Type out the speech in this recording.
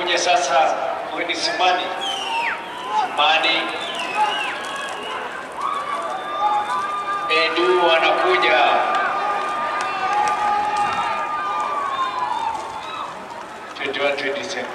wanakuja sasa. Huyu ni Simani, Simani Edu anakuja Twenty one, twenty seven.